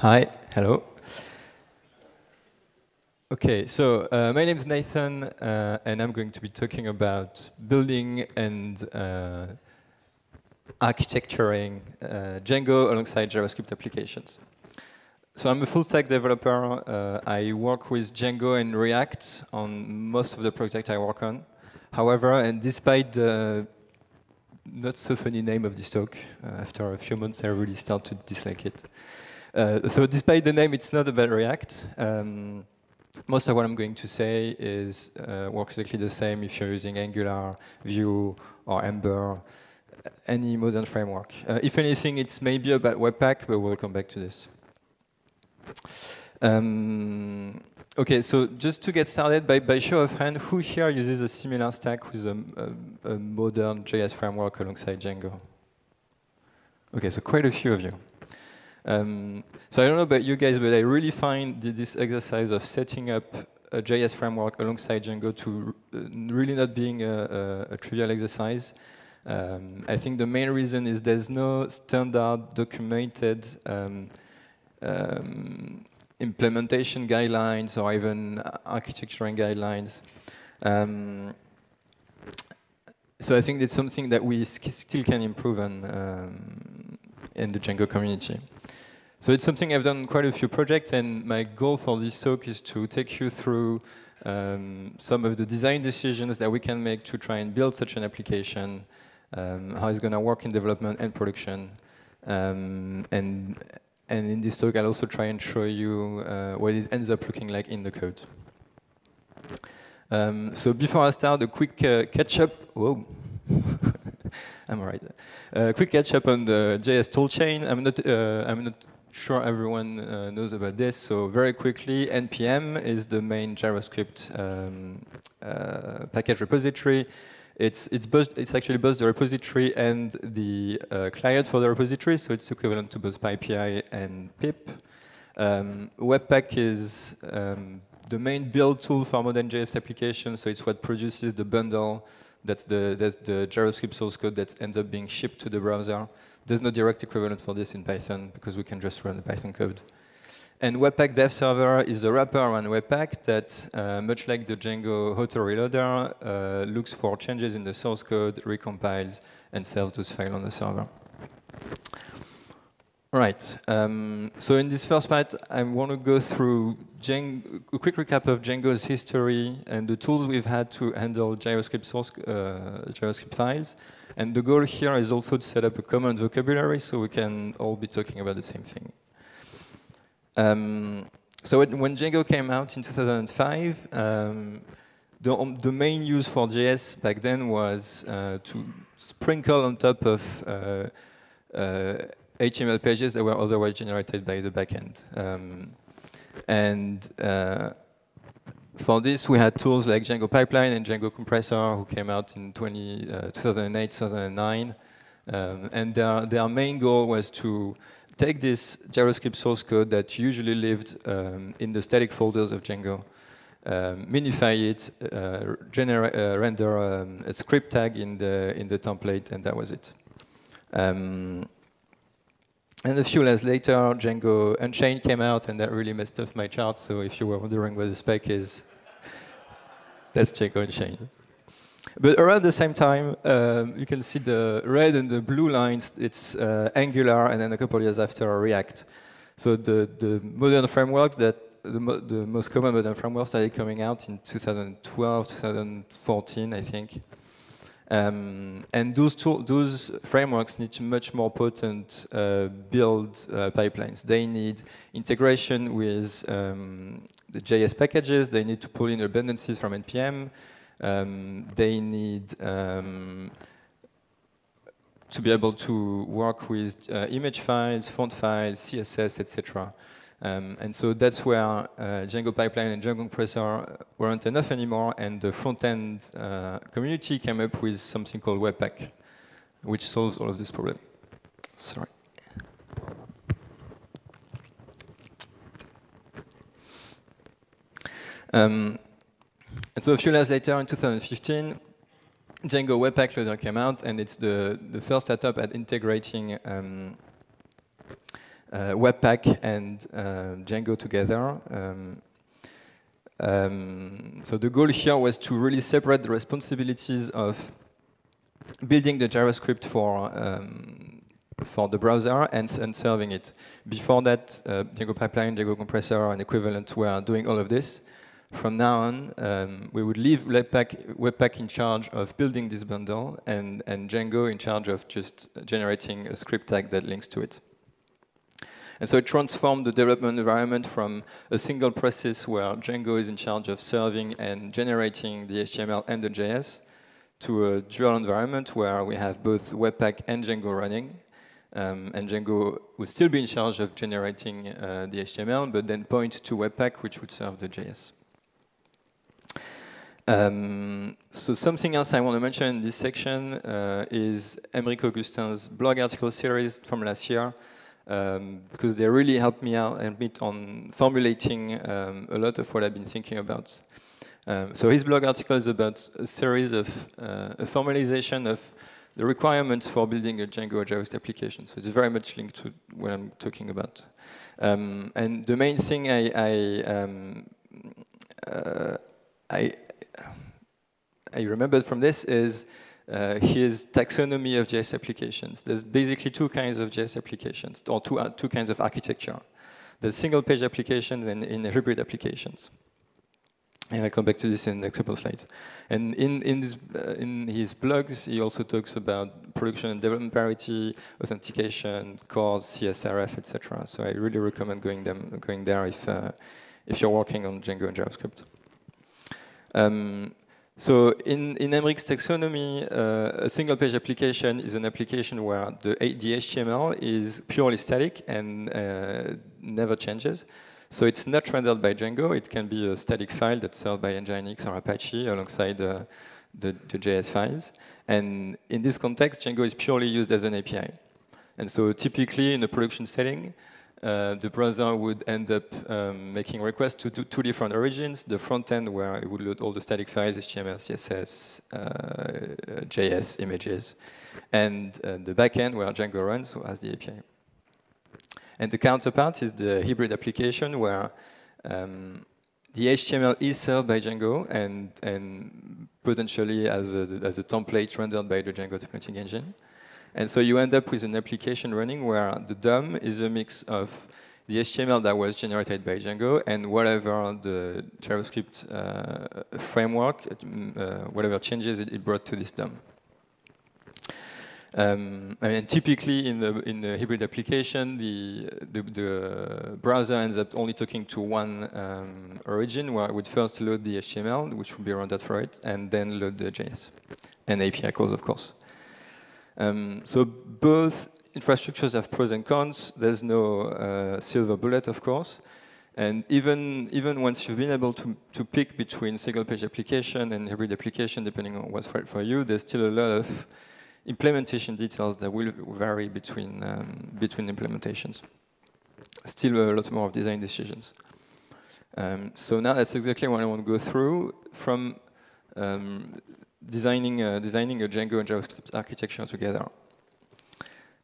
Hi, hello. Okay, so uh, my name is Nathan, uh, and I'm going to be talking about building and uh, architecturing uh, Django alongside JavaScript applications. So I'm a full stack developer. Uh, I work with Django and React on most of the projects I work on. However, and despite the not so funny name of this talk, uh, after a few months I really start to dislike it. Uh, so despite the name, it's not about React. Um, most of what I'm going to say is uh, works exactly the same if you're using Angular, Vue, or Ember, any modern framework. Uh, if anything, it's maybe about Webpack, but we'll come back to this. Um, okay, so just to get started, by, by show of hand, who here uses a similar stack with a, a, a modern JS framework alongside Django? Okay, so quite a few of you. Um, so I don't know about you guys, but I really find this exercise of setting up a JS framework alongside Django to uh, really not being a, a, a trivial exercise. Um, I think the main reason is there's no standard documented um, um implementation guidelines or even architecturing guidelines. Um, so I think it's something that we still can improve on um, in the Django community. So it's something I've done quite a few projects, and my goal for this talk is to take you through um, some of the design decisions that we can make to try and build such an application, um, how it's going to work in development and production. Um, and, and in this talk, I'll also try and show you uh, what it ends up looking like in the code. Um, so before I start, a quick uh, catch-up. Whoa. I'm all right. Uh, quick catch up on the JS toolchain. I'm not, uh, I'm not sure everyone uh, knows about this. So very quickly, NPM is the main JavaScript um, uh, package repository. It's, it's, both, it's actually both the repository and the uh, client for the repository, so it's equivalent to both PyPI and pip. Um, Webpack is um, the main build tool for modern JS applications, so it's what produces the bundle. That's the, that's the JavaScript source code that ends up being shipped to the browser. There's no direct equivalent for this in Python because we can just run the Python code. And Webpack Dev Server is a wrapper around Webpack that, uh, much like the Django autoreloader, uh, looks for changes in the source code, recompiles, and sells those files on the server. Right. Um, so in this first part, I want to go through a quick recap of Django's history and the tools we've had to handle JavaScript source uh, JavaScript files, and the goal here is also to set up a common vocabulary so we can all be talking about the same thing. Um, so when Django came out in 2005, um, the, um, the, main use for JS back then was uh, to sprinkle on top of uh, uh, HTML pages that were otherwise generated by the backend. Um, and uh, for this, we had tools like Django Pipeline and Django Compressor, who came out in 20, uh, 2008, 2009. Um, and their, their main goal was to take this JavaScript source code that usually lived um, in the static folders of Django, um, minify it, uh, uh, render um, a script tag in the, in the template, and that was it. Um, and a few years later, Django Unchained came out, and that really messed up my chart. So if you were wondering where the spec is, that's Django Unchained. But around the same time, um, you can see the red and the blue lines. It's uh, Angular, and then a couple years after, React. So the, the modern frameworks that the, mo the most common modern frameworks started coming out in 2012, 2014, I think. Um, and those, those frameworks need much more potent uh, build uh, pipelines. They need integration with um, the JS packages. They need to pull in dependencies from NPM. Um, they need um, to be able to work with uh, image files, font files, CSS, etc. Um, and so that's where uh, Django Pipeline and Django Compressor weren't enough anymore, and the front-end uh, community came up with something called Webpack, which solves all of this problem. Sorry. Um, and so a few years later, in 2015, Django Webpack Loader came out, and it's the, the first attempt at integrating um, Webpack and uh, Django together. Um, um, so the goal here was to really separate the responsibilities of building the JavaScript for um, for the browser and, and serving it. Before that, uh, Django Pipeline, Django Compressor, and equivalent were doing all of this. From now on, um, we would leave Webpack, Webpack in charge of building this bundle and, and Django in charge of just generating a script tag that links to it. And so it transformed the development environment from a single process where Django is in charge of serving and generating the HTML and the JS to a dual environment where we have both Webpack and Django running. Um, and Django would still be in charge of generating uh, the HTML, but then point to Webpack, which would serve the JS. Um, so something else I want to mention in this section uh, is Aymeric Augustin's blog article series from last year, um, because they really helped me out and me on formulating um, a lot of what I've been thinking about. Um, so his blog article is about a series of uh, a formalization of the requirements for building a Django or JavaScript application. So it's very much linked to what I'm talking about. Um, and the main thing I I, um, uh, I, I remembered from this is uh, his taxonomy of JS applications. There's basically two kinds of JS applications, or two, uh, two kinds of architecture. There's single page applications and in hybrid applications. And I'll come back to this in the next couple of slides. And in, in, his, uh, in his blogs, he also talks about production and development parity, authentication, CORS, CSRF, etc. So I really recommend going, them, going there if, uh, if you're working on Django and JavaScript. Um, so in, in Aymeric's taxonomy, uh, a single page application is an application where the, the HTML is purely static and uh, never changes. So it's not rendered by Django. It can be a static file that's served by Nginx or Apache alongside uh, the, the, JS files. And in this context, Django is purely used as an API. And so typically in a production setting, uh, the browser would end up um, making requests to two, different origins, the front end where it would load all the static files, HTML, CSS, uh, JS, images, and uh, the back end where Django runs as the API. And the counterpart is the hybrid application where um, the HTML is served by Django and, and potentially as a, as a template rendered by the Django templating engine. And so you end up with an application running where the DOM is a mix of the HTML that was generated by Django and whatever the JavaScript uh, framework, uh, whatever changes it, brought to this DOM. Um, mean, typically in the in the hybrid application, the, the, the browser ends up only talking to one um, origin, where it would first load the HTML, which would be rendered for it, and then load the JS and API calls, of course. Um, so both infrastructures have pros and cons. There's no uh, silver bullet, of course. And even, even once you've been able to, to pick between single-page application and hybrid application, depending on what's right for you, there's still a lot of implementation details that will vary between, um, between implementations. Still a lot more of design decisions. Um, so now that's exactly what I want to go through from um, designing, uh, designing a Django and JavaScript architecture together.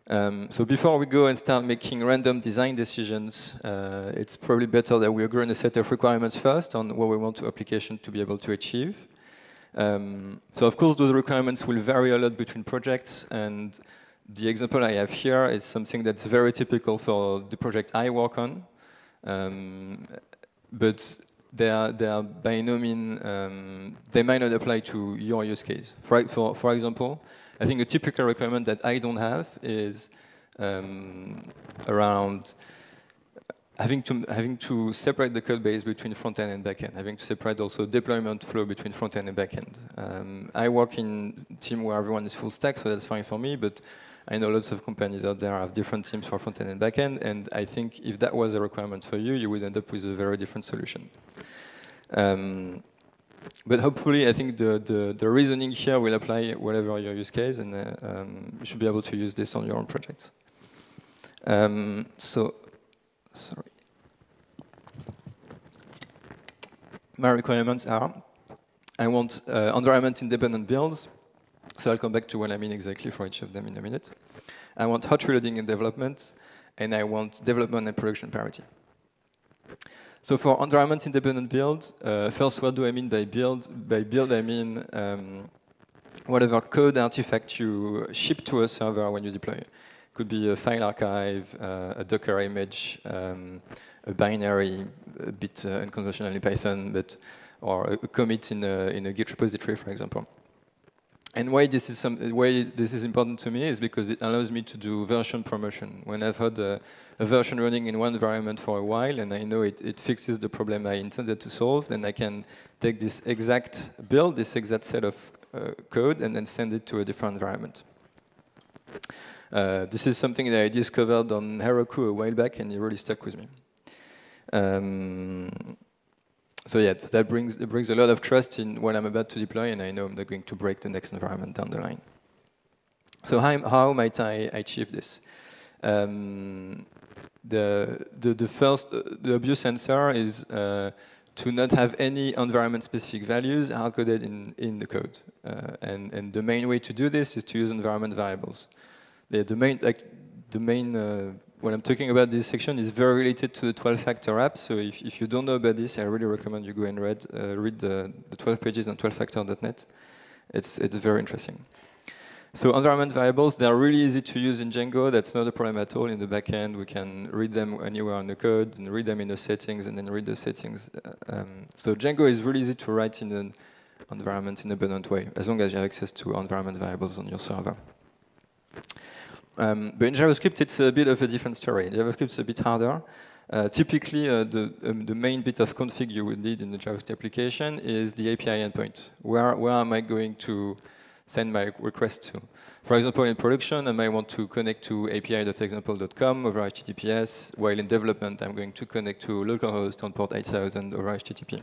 Um, so before we go and start making random design decisions, uh, it's probably better that we agree on a set of requirements first on what we want the application to be able to achieve. Um, so of course, those requirements will vary a lot between projects, and the example I have here is something that's very typical for the project I work on. Um, but they are, they are by no means, um, they might not apply to your use case. For, for, for example, I think a typical requirement that I don't have is um, around having to having to separate the code base between front end and back end, having to separate also deployment flow between front end and back end. Um, I work in team where everyone is full stack, so that's fine for me. But I know lots of companies out there have different teams for front end and back end, and I think if that was a requirement for you, you would end up with a very different solution. Um, but hopefully, I think the, the, the, reasoning here will apply whatever your use case, and uh, um, you should be able to use this on your own projects. Um, so sorry. My requirements are, I want uh, environment independent builds. So I'll come back to what I mean exactly for each of them in a minute. I want hot reloading in development, and I want development and production parity. So for environment independent build, uh, first what do I mean by build? By build I mean um, whatever code artifact you ship to a server when you deploy. Could be a file archive, uh, a Docker image, um, a binary, a bit uh, unconventional in Python, but or a commit in a, in a Git repository, for example. And why this is some, why this is important to me is because it allows me to do version promotion. When I've had a, a version running in one environment for a while, and I know it, it fixes the problem I intended to solve, then I can take this exact build, this exact set of uh, code, and then send it to a different environment. Uh, this is something that I discovered on Heroku a while back, and it really stuck with me. Um, so yeah, that brings, brings a lot of trust in what I'm about to deploy, and I know I'm not going to break the next environment down the line. So how, how might I achieve this? Um, the, the, the, first, uh, the obvious answer is uh, to not have any environment-specific values hard-coded in, in the code. Uh, and, and the main way to do this is to use environment variables. The, the main, like, the main uh, what I'm talking about this section is very related to the 12-factor app. So if, if you don't know about this, I really recommend you go and read, uh, read the, the 12 pages on 12factor.net. It's, it's very interesting. So environment variables, they're really easy to use in Django. That's not a problem at all in the backend. We can read them anywhere in the code and read them in the settings and then read the settings. Uh, um, so Django is really easy to write in an environment in a abundant way, as long as you have access to environment variables on your server. Um, but in JavaScript, it's a bit of a different story. In JavaScript, it's a bit harder. Uh, typically, uh, the, um, the main bit of config you would need in the JavaScript application is the API endpoint. Where, where am I going to send my request to? For example, in production, I might want to connect to api.example.com over HTTPS, while in development, I'm going to connect to localhost on port 8000 over HTTP.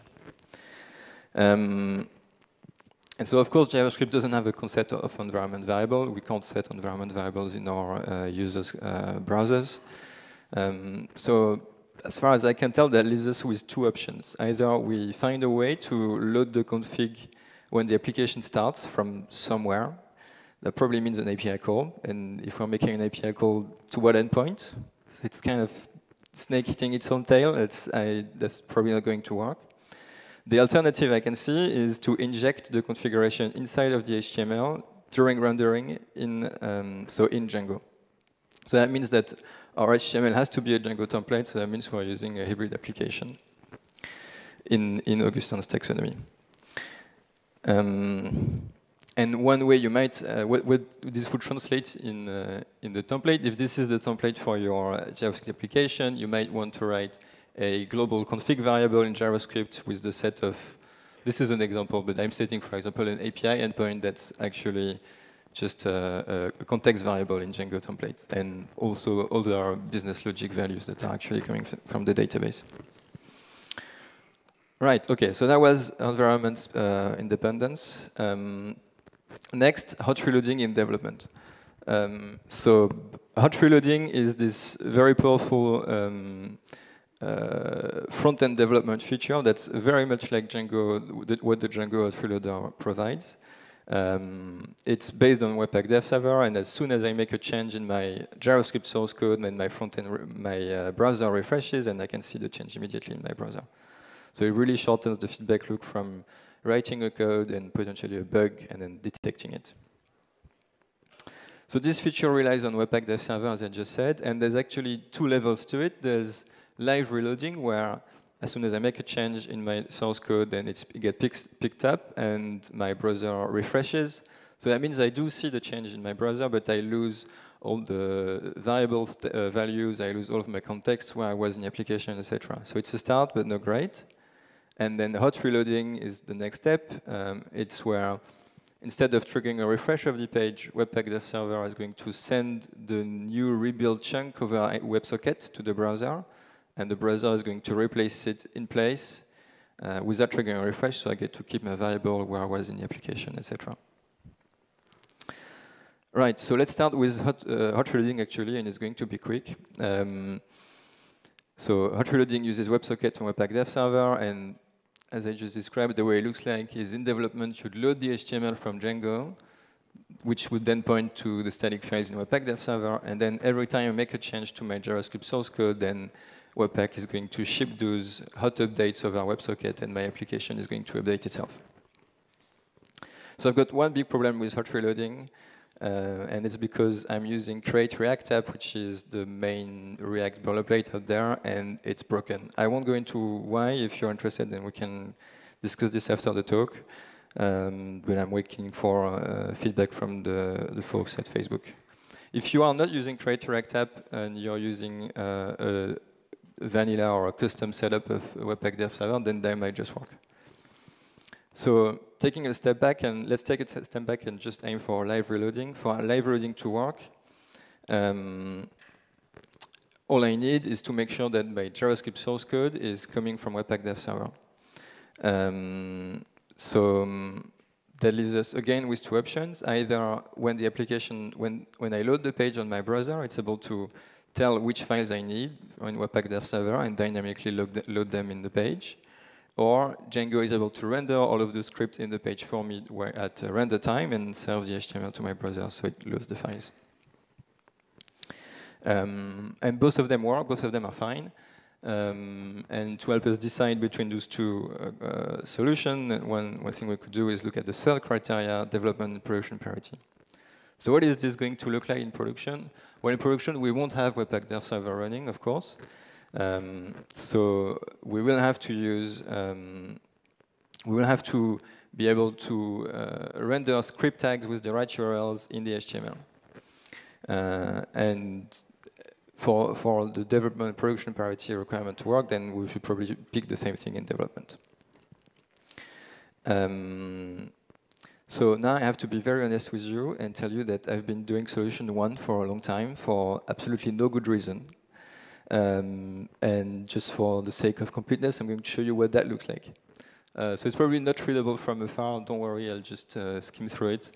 Um, and so, of course, JavaScript doesn't have a concept of environment variable. We can't set environment variables in our uh, users' uh, browsers. Um, so, as far as I can tell, that leaves us with two options. Either we find a way to load the config when the application starts from somewhere. That probably means an API call. And if we're making an API call to what endpoint? It's kind of snake eating its own tail. It's, I, that's probably not going to work. The alternative I can see is to inject the configuration inside of the HTML during rendering in, um, so in Django. So that means that our HTML has to be a Django template, so that means we're using a hybrid application in, in Augustin's taxonomy. Um, and one way you might, uh, what, what, this would translate in, uh, in the template, if this is the template for your JavaScript application, you might want to write a global config variable in JavaScript with the set of, this is an example, but I'm setting, for example, an API endpoint that's actually just a, a context variable in Django templates, and also all the business logic values that are actually coming from the database. Right, okay, so that was environment uh, independence. Um, next, hot reloading in development. Um, so hot reloading is this very powerful um, uh, front-end development feature that's very much like Django, what the Django Freeloader provides. Um, it's based on Webpack Dev Server, and as soon as I make a change in my JavaScript source code, and my front-end, my uh, browser refreshes, and I can see the change immediately in my browser. So it really shortens the feedback loop from writing a code and potentially a bug, and then detecting it. So this feature relies on Webpack Dev Server, as I just said, and there's actually two levels to it. There's live reloading where as soon as I make a change in my source code, then it gets picked up and my browser refreshes. So that means I do see the change in my browser, but I lose all the variables, uh, values, I lose all of my context where I was in the application, etc. So it's a start, but not great. And then hot reloading is the next step. Um, it's where instead of triggering a refresh of the page, Webpack Dev Server is going to send the new rebuild chunk over a WebSocket to the browser and the browser is going to replace it in place uh, without triggering a refresh, so I get to keep my variable where I was in the application, etc. Right, so let's start with hot, uh, hot reloading actually, and it's going to be quick. Um, so hot reloading uses WebSocket on Webpack Dev Server, and as I just described, the way it looks like is in development, you'd load the HTML from Django, which would then point to the static files in Webpack dev server. And then every time I make a change to my JavaScript source code, then Webpack is going to ship those hot updates over WebSocket, and my application is going to update itself. So I've got one big problem with hot reloading, uh, and it's because I'm using Create React app, which is the main React boilerplate out there, and it's broken. I won't go into why. If you're interested, then we can discuss this after the talk. Um, but I'm waiting for uh, feedback from the, the folks at Facebook. If you are not using Create React app and you're using uh, vanilla or a custom setup of Webpack Dev Server, then they might just work. So taking a step back, and let's take a step back and just aim for live reloading. For live reloading to work, um, all I need is to make sure that my JavaScript source code is coming from Webpack Dev Server. Um, so um, that leaves us again with two options. Either when the application, when, when I load the page on my browser, it's able to tell which files I need on Webpack Dev Server and dynamically load, load them in the page. Or Django is able to render all of the scripts in the page for me at render time and serve the HTML to my browser so it loads the files. Um, and both of them work, both of them are fine. Um, and to help us decide between those two uh, uh, solutions, one, one thing we could do is look at the third criteria, development and production parity. So what is this going to look like in production? Well, in production, we won't have Webpack Dev Server running, of course. Um, so we will have to use, um, we will have to be able to uh, render script tags with the right URLs in the HTML. Uh, and for, for the development production parity requirement to work, then we should probably pick the same thing in development. Um, so now I have to be very honest with you and tell you that I've been doing solution one for a long time for absolutely no good reason. Um, and just for the sake of completeness, I'm going to show you what that looks like. Uh, so it's probably not readable from afar. Don't worry, I'll just uh, skim through it.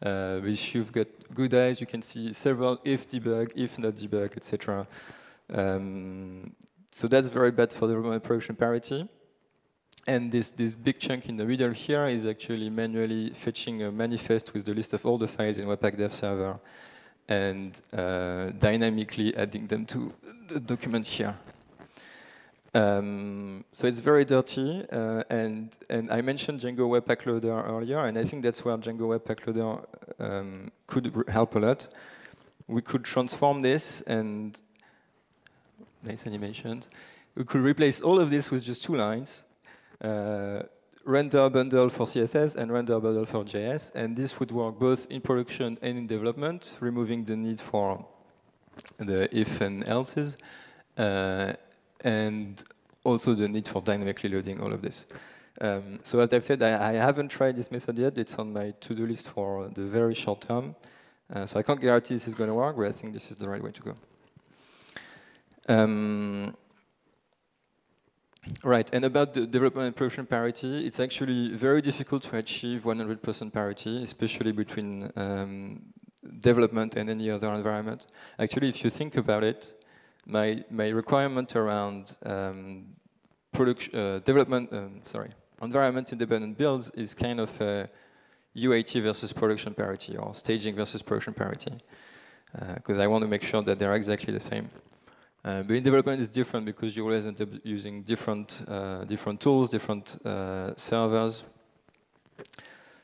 Uh, if you've got good eyes, you can see several if debug, if not debug, etc. Um, so that's very bad for the remote production parity. And this, this big chunk in the middle here is actually manually fetching a manifest with the list of all the files in Webpack Dev Server and uh, dynamically adding them to the document here. Um, so it's very dirty, uh, and, and I mentioned Django Webpack Loader earlier, and I think that's where Django Webpack Loader um, could help a lot. We could transform this and, nice animations, we could replace all of this with just two lines, render bundle for CSS and render bundle for JS. And this would work both in production and in development, removing the need for the if and else's, uh, and also the need for dynamically loading all of this. Um, so as I've said, I, I, haven't tried this method yet. It's on my to-do list for the very short term. Uh, so I can't guarantee this is going to work, but I think this is the right way to go. Um, Right, and about the development and production parity, it's actually very difficult to achieve 100% parity, especially between um, development and any other environment. Actually, if you think about it, my, my requirement around um, production, uh, development, um, sorry, environment independent builds is kind of UAT versus production parity or staging versus production parity, because uh, I want to make sure that they're exactly the same. Uh, but in development it's different because you always end up using different, uh, different tools, different uh, servers.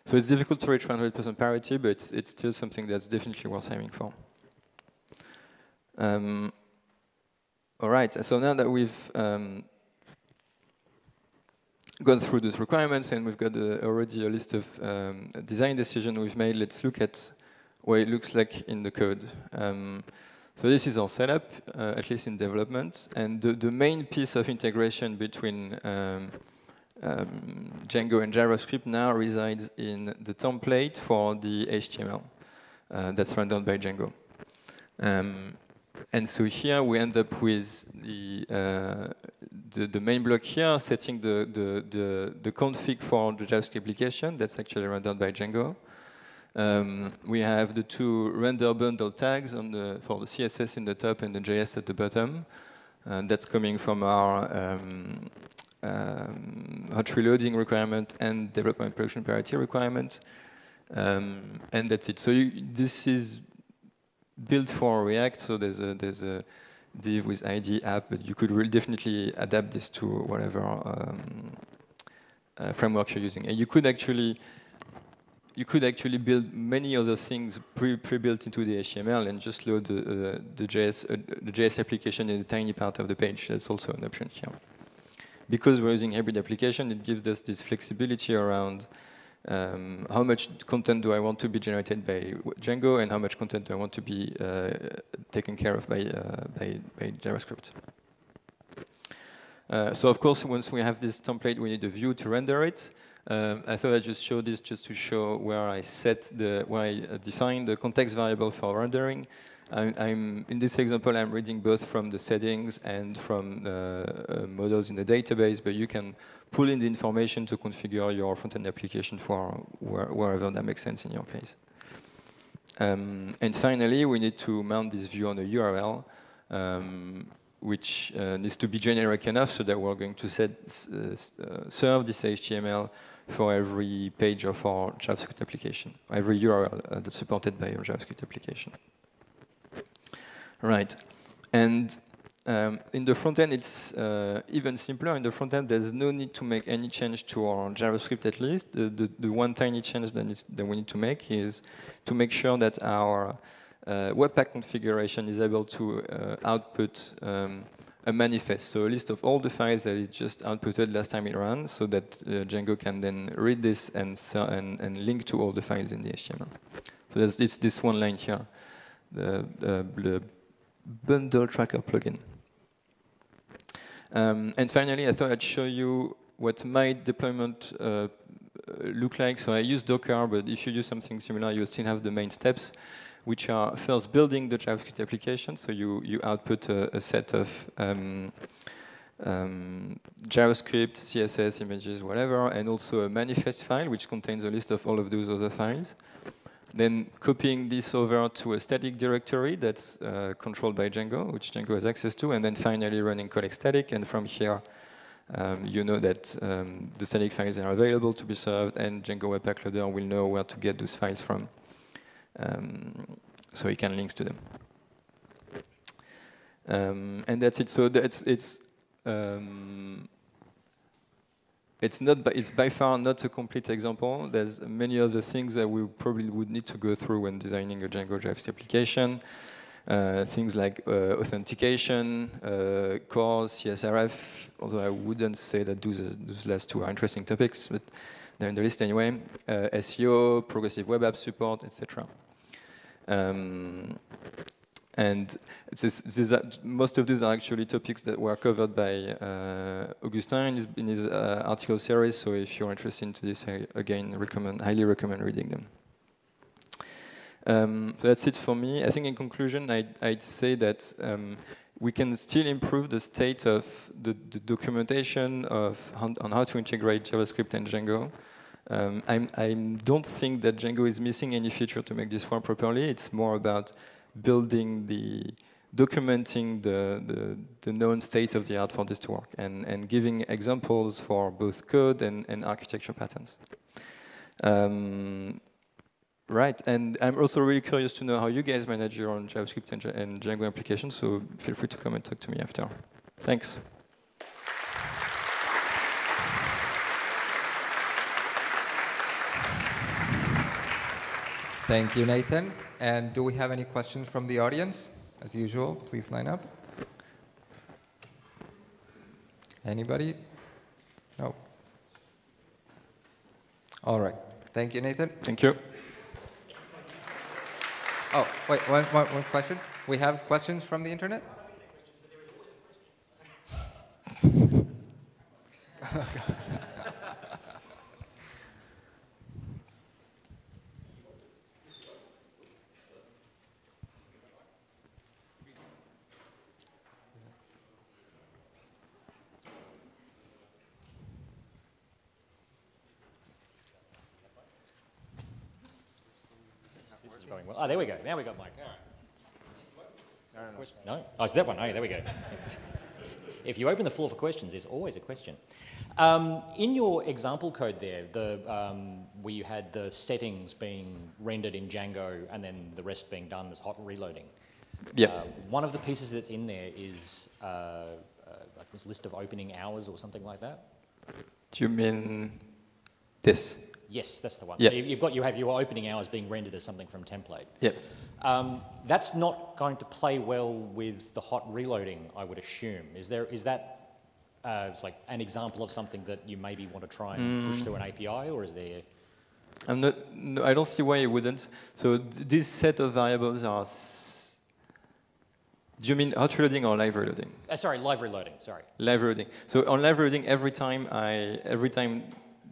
So it's difficult to reach 100% parity, but it's, it's, still something that's definitely worth aiming for. Um, all right, so now that we've um, gone through those requirements and we've got already a list of um, design decisions we've made, let's look at what it looks like in the code. So this is our setup, uh, at least in development. And the, the, main piece of integration between um, um, Django and JavaScript now resides in the template for the HTML uh, that's rendered by Django. Um, and so here we end up with the, uh, the, the, main block here, setting the, the, the, the config for the JavaScript application that's actually rendered by Django. Um, we have the two render bundle tags the, for the CSS in the top and the JS at the bottom. And that's coming from our um, um, hot reloading requirement and development production parity requirement. Um, and that's it. So you, this is built for React. So there's a there's a div with ID app, but you could really definitely adapt this to whatever um, uh, framework you're using. And you could actually you could actually build many other things pre pre-built into the HTML and just load the, uh, the JS uh, the JS application in a tiny part of the page. That's also an option here. Because we're using hybrid application, it gives us this flexibility around um, how much content do I want to be generated by Django and how much content do I want to be uh, taken care of by, uh, by, by, JavaScript. Uh, so of course, once we have this template, we need a view to render it. Um, I thought I'd just show this just to show where I set the, where I uh, define the context variable for rendering. I'm, I'm, in this example, I'm reading both from the settings and from uh, uh, models in the database, but you can pull in the information to configure your front-end application for where, wherever that makes sense in your case. Um, and finally, we need to mount this view on a URL, um, which uh, needs to be generic enough so that we're going to set, uh, uh, serve this HTML for every page of our JavaScript application, every URL uh, that's supported by your JavaScript application. Right. And um, in the front end, it's uh, even simpler. In the front end, there's no need to make any change to our JavaScript at least. The, the, the one tiny change that, that we need to make is to make sure that our Webpack configuration is able to uh, output um, a manifest, so a list of all the files that it just outputted last time it ran, so that uh, Django can then read this and, and, and link to all the files in the HTML. So it's this one line here, the, the, the bundle tracker plugin. Um, and finally, I thought I'd show you what my deployment uh, look like. So I use Docker, but if you do something similar, you still have the main steps, which are first building the JavaScript application. So you, you output a, a set of um, um, JavaScript, CSS, images, whatever, and also a manifest file, which contains a list of all of those other files. Then copying this over to a static directory that's uh, controlled by Django, which Django has access to, and then finally running collect static. And from here, um, you know that um, the static files are available to be served, and Django Webpack Loader will know where to get those files from, um, so he can link to them. Um, and that's it. So that's it's um, it's not. By, it's by far not a complete example. There's many other things that we probably would need to go through when designing a Django JavaScript application. Uh, things like uh, authentication, uh, CORS, CSRF, although I wouldn't say that those, those last two are interesting topics, but they're in the list anyway. Uh, SEO, progressive web app support, etc. Um, and this, most of these are actually topics that were covered by uh, Augustin in his, in his uh, article series. So if you're interested in this, I again recommend, highly recommend reading them. Um, so that's it for me. I think in conclusion, I'd, I'd say that um, we can still improve the state of the, the documentation of on how to integrate JavaScript and Django. Um, I don't think that Django is missing any feature to make this work properly. It's more about building the documenting the, the, the, known state of the art for this to work and, and giving examples for both code and, and architecture patterns. Um, right, and I'm also really curious to know how you guys manage your own JavaScript and, and Django applications, so feel free to come and talk to me after. Thanks. Thank you, Nathan. And do we have any questions from the audience? As usual, please line up. Anybody? No. All right. Thank you, Nathan. Thank you. Oh, wait, one, one, one question. We have questions from the internet? Oh, there we go. Now we got mic. No, no, no. no? Oh, it's that one. Oh, there we go. if you open the floor for questions, there's always a question. Um, in your example code there, the, um, where you had the settings being rendered in Django and then the rest being done as hot reloading, Yeah. uh, one of the pieces that's in there is uh, uh, like this list of opening hours or something like that. Do you mean this? Yes, that's the one. Yeah. So you- you've got you have your opening hours being rendered as something from template. Yeah. Um, that's not going to play well with the hot reloading, I would assume. Is there is that uh, it's like an example of something that you maybe want to try and Mm. push through an API, or is there? I'm not, no, I don't see why you wouldn't. So th- this set of variables are. S- do you mean hot reloading or live reloading? Uh, sorry, live reloading. Sorry. Live reloading. So on live reloading, every time I, every time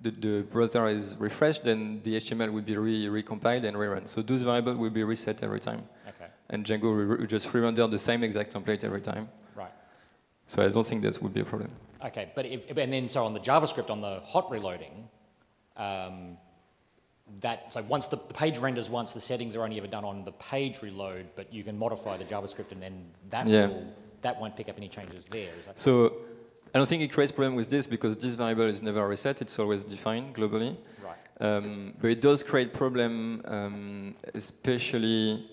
the, the browser is refreshed, then the HTML will be re recompiled and rerun. So those variables will be reset every time, Okay. and Django will re- just re-render the same exact template every time. Right. So I don't think that would be a problem. Okay. But if, and then so on the JavaScript on the hot reloading, um, that so once the, the page renders once, the settings are only ever done on the page reload, but you can modify the JavaScript and then that Yeah. will that won't pick up any changes there. Is that So I don't think it creates problem with this because this variable is never reset; it's always defined globally. right? Um, but it does create problem, um, especially.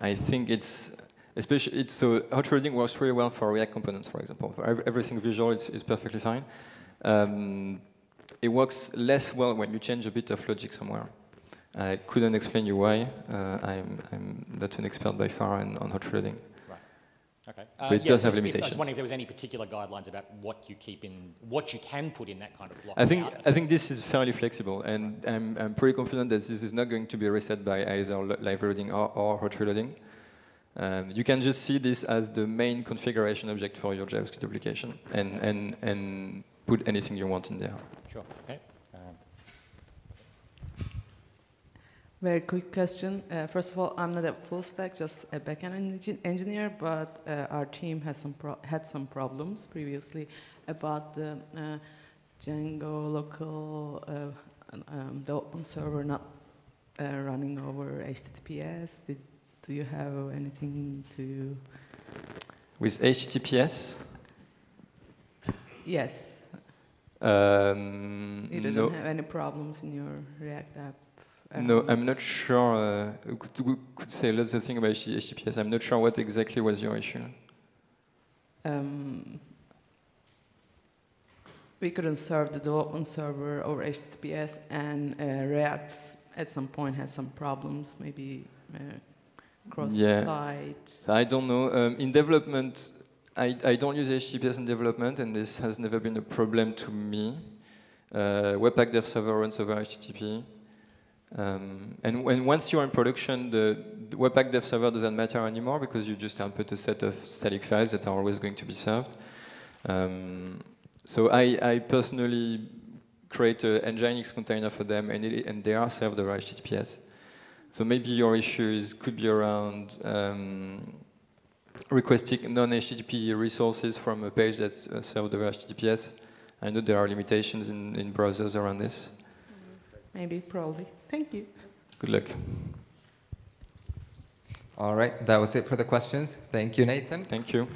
I think it's especially it's so hot reloading works really well for React components, for example. For ev- everything visual is, is perfectly fine. Um, it works less well when you change a bit of logic somewhere. I couldn't explain you why. Uh, I'm, I'm not an expert by far on, on hot reloading. Okay. But it does have I was- I was wondering if there was any particular guidelines about what you keep in, what you can put in that kind of block. I think I think this is fairly flexible, and I'm, I'm pretty confident that this is not going to be reset by either live reloading or, or hot reloading. Um, you can just see this as the main configuration object for your JavaScript application, and and and put anything you want in there. Sure. Okay. Um, Very quick question. Uh, first of all, I'm not a full stack, just a backend engi- engineer, but uh, our team has some pro- had some problems previously about the uh, Django local uh, um, development server not uh, running over HTTPS. Did, do you have anything to? With HTTPS, Yes, um, you didn't no, have any problems in your React app. No, I'm not sure. Uh, we could, say lots of things about HTTPS. I'm not sure what exactly was your issue. um, we couldn't serve the development server over HTTPS, and uh, React at some point has some problems, maybe uh, cross-site. Yeah. I don't know. Um, in development, I, I don't use HTTPS in development, and this has never been a problem to me. Uh, Webpack Dev Server runs over HTTP. Um, and when once you're in production, the, the Webpack Dev Server doesn't matter anymore because you just output a set of static files that are always going to be served. Um, so I, I personally create an Nginx container for them, and, it, and they are served over HTTPS. So maybe your issue is, could be around um, requesting non-HTTP resources from a page that's uh, served over HTTPS. I know there are limitations in, in browsers around this. Maybe, probably. Thank you. Good luck. All right, that was it for the questions. Thank you, Nathan. Thank you.